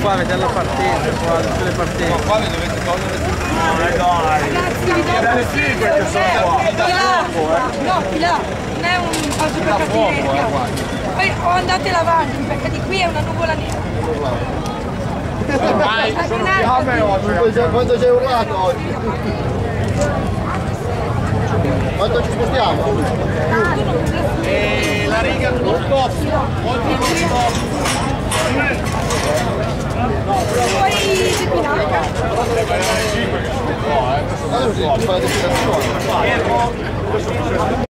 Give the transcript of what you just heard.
Qua avete la partenza, qua tutte le partenze. Ma qua le dovete togliere tutti. Ragazzi, vi do le fighe che sono qua. Di là, no, di là, non è un coso per cattiveria. Poi o andate avanti, perché di qui è una nuvola nera. Ormai sono fiamme oggi. Quanto hai urlato oggi? Quanto ci spostiamo? E la riga non stop. Oggi non stop. Another block further to the front.